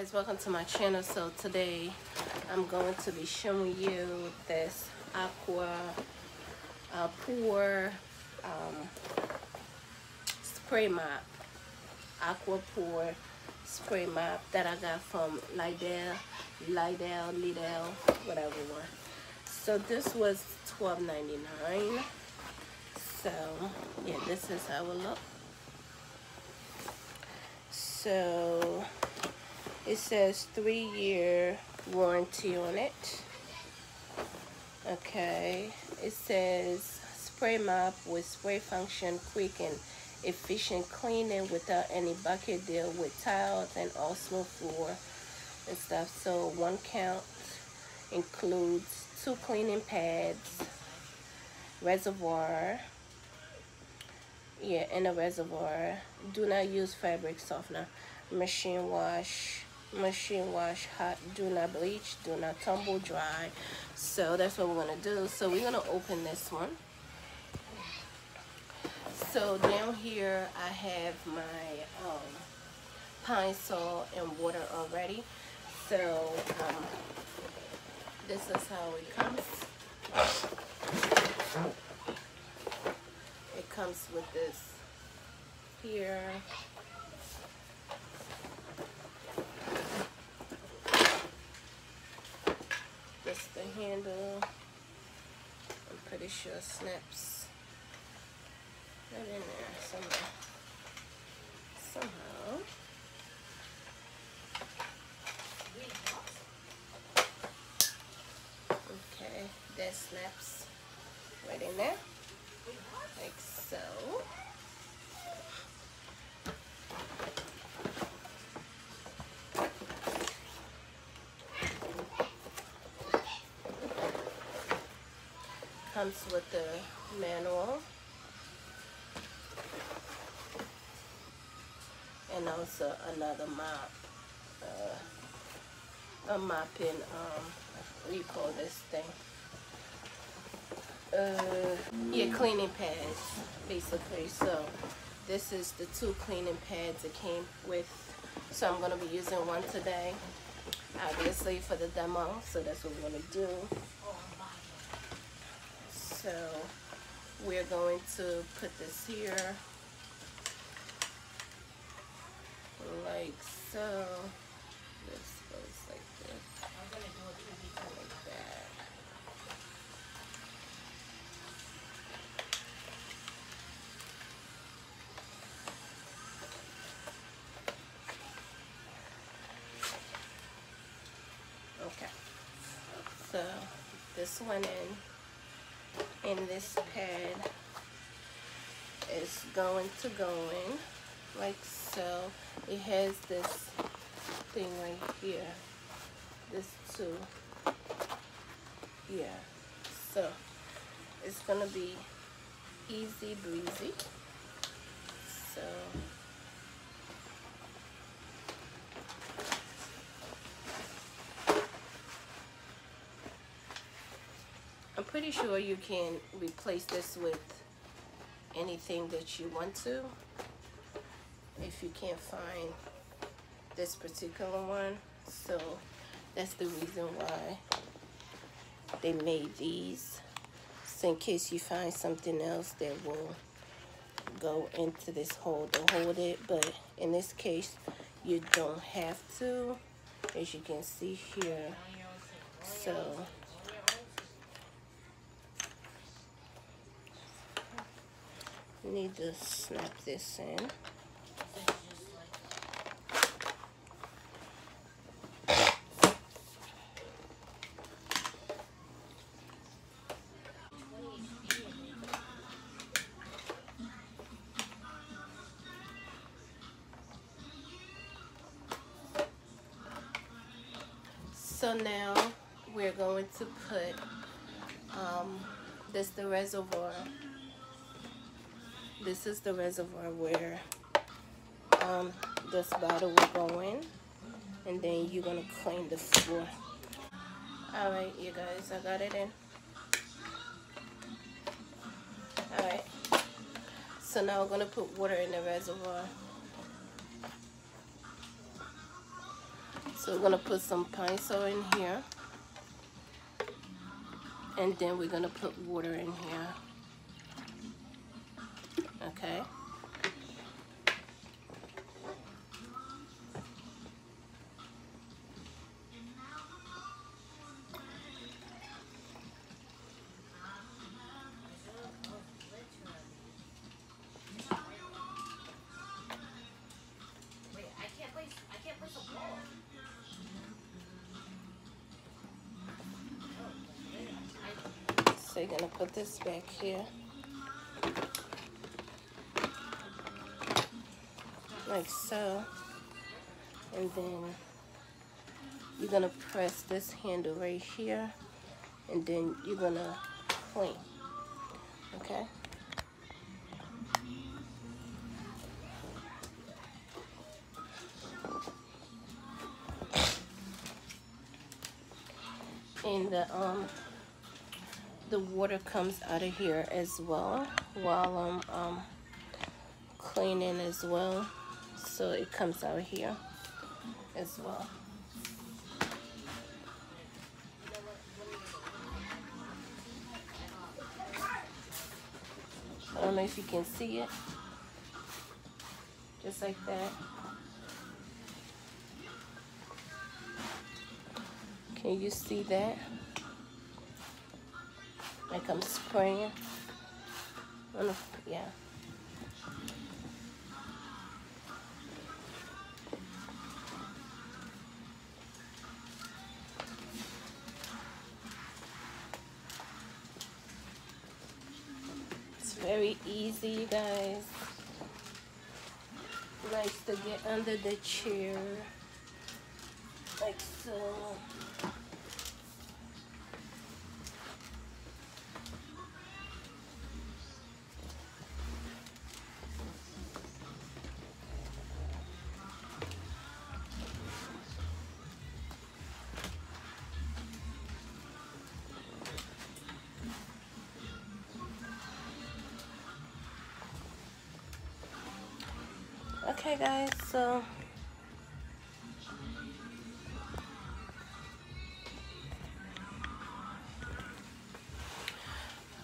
guys welcome to my channel. So today i'm going to be showing you this aqua uh, pour um, spray mop aqua pour spray mop that i got from Lidl Lidl Lidl whatever one. So this was $12.99 so yeah this is how it looks so it says three year warranty on it. Okay. It says spray mop with spray function quick and efficient cleaning without any bucket deal with tiles and all smooth floor and stuff. So one count includes two cleaning pads reservoir yeah in a reservoir. Do not use fabric softener machine wash machine wash hot do not bleach do not tumble dry. So that's what we're gonna do. So we're gonna open this one. So down here I have my um, Pine-Sol and water already. So um, this is how it comes. It comes with this here this the handle. I'm pretty sure snaps right in there somewhere. Somehow. Okay that snaps right in there. Like so comes with the manual. And also another mop uh, a mopping um what you call this thing? Uh yeah cleaning pads basically. So this is the two cleaning pads it came with so I'm gonna be using one today obviously for the demo. So that's what we're gonna do so we're going to put this here. Like so. This goes like this. Okay. So this one in and this pad is going to go in like so it has this thing right here. This too yeah. So it's gonna be easy breezy. So pretty sure you can replace this with anything that you want to if you can't find this particular one. So that's the reason why they made these so in case you find something else that will go into this hole to hold it. But in this case you don't have to as you can see here. So need to snap this in So now we're going to put um, this the reservoir. This is the reservoir where um, this bottle will go in and then you're gonna clean the floor. Alright you guys, I got it in. Alright. So now we're gonna put water in the reservoir. So we're gonna put some Pine-Sol in here. And then we're gonna put water in here. Okay. So you're gonna put this back here. Like so. And then you're gonna press this handle right here and then you're gonna clean. Okay? And the um the water comes out of here as well while I'm um, cleaning as well. So it comes out here as well. I don't know if you can see it. Just like that. Can you see that? like I'm spraying. yeah. Easy, you guys. Nice to get under the chair, like so. Okay guys, so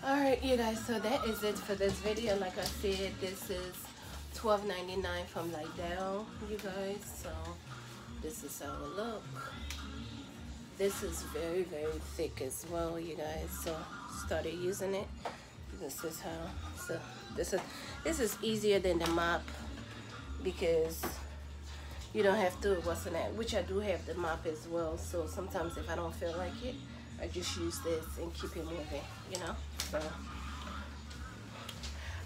Alright you guys, so that is it for this video. Like I said, this is $12.99 from Lidl, you guys. So this is how it look. This is very, very thick as well, you guys. So started using it. This is how so this is this is easier than the mop because you don't have to what's in that which I do have the mop as well. So sometimes if I don't feel like it I just use this and keep it moving you know? So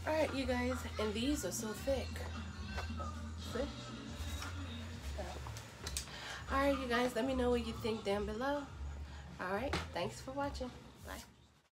all right you guys and these are so thick. See? all right you guys let me know what you think down below. All right thanks for watching